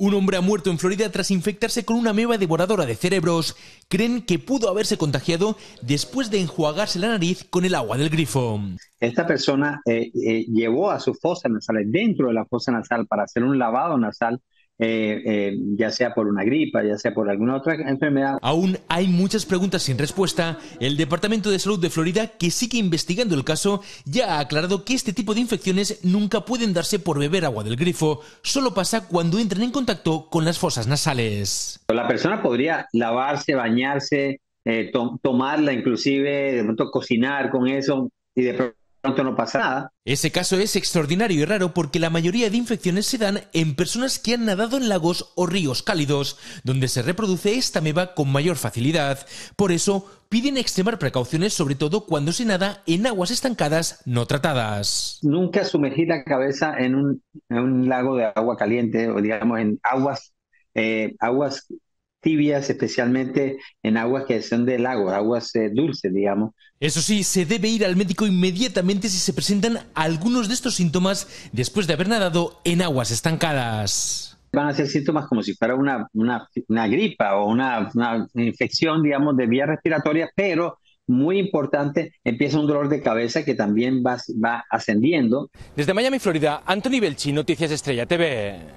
Un hombre ha muerto en Florida tras infectarse con una meba devoradora de cerebros. Creen que pudo haberse contagiado después de enjuagarse la nariz con el agua del grifo. Esta persona eh, eh, llevó a su fosa nasal dentro de la fosa nasal para hacer un lavado nasal eh, eh, ya sea por una gripa, ya sea por alguna otra enfermedad. Aún hay muchas preguntas sin respuesta. El Departamento de Salud de Florida, que sigue investigando el caso, ya ha aclarado que este tipo de infecciones nunca pueden darse por beber agua del grifo, solo pasa cuando entran en contacto con las fosas nasales. La persona podría lavarse, bañarse, eh, tomarla, inclusive de pronto cocinar con eso y de no pasa nada. Ese caso es extraordinario y raro porque la mayoría de infecciones se dan en personas que han nadado en lagos o ríos cálidos, donde se reproduce esta meba con mayor facilidad. Por eso, piden extremar precauciones, sobre todo cuando se nada en aguas estancadas no tratadas. Nunca sumergir la cabeza en un, lago de agua caliente o, digamos, en aguas, eh, aguas tibias, especialmente en aguas que son de lago, aguas eh, dulces, digamos. Eso sí, se debe ir al médico inmediatamente si se presentan algunos de estos síntomas después de haber nadado en aguas estancadas. Van a ser síntomas como si fuera una, una, gripa o una, infección, digamos, de vía respiratoria, pero muy importante, empieza un dolor de cabeza que también va, va ascendiendo. Desde Miami, Florida, Anthony Belchi, Noticias Estrella TV.